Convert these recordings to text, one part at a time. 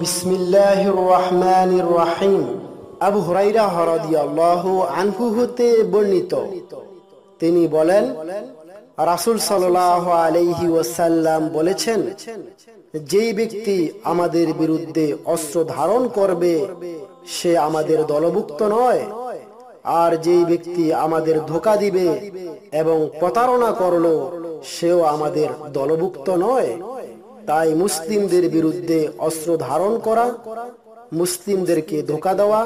বিসমিল্লাহির রহমানির রহিম। আবু হুরাইরা রাদিয়াল্লাহু আনহু হতে বর্ণিত। তিনি বলেন, রাসূল সাল্লাল্লাহু আলাইহি ওয়াসাল্লাম বলেছেন, যেই ব্যক্তি আমাদের বিরুদ্ধে অস্ত্র ধারণ করবে, সে আমাদের দলভুক্ত নয়। আর যেই ব্যক্তি আমাদের ধোকা দিবে এবং প্রতারণা করল, সেও আমাদের দলভুক্ত নয়। তাই মুসলিমদের বিরুদ্ধে অস্ত্র ধারণ করা, মুসলিমদেরকে ধোকা দেওয়া,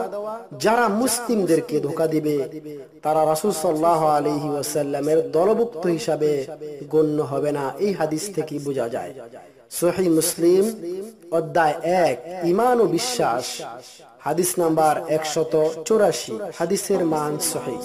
যারা মুসলিমদেরকে ধোকা দিবে, তারা রাসুল সাল্লাহ আলহি ওয়াসাল্লামের দলভুক্ত হিসাবে গণ্য হবে না। এই হাদিস থেকে বোঝা যায়। সহি মুসলিম, অধ্যায় এক ইমান ও বিশ্বাস, হাদিস নাম্বার একশত চৌরাশি, হাদিসের মান সহি।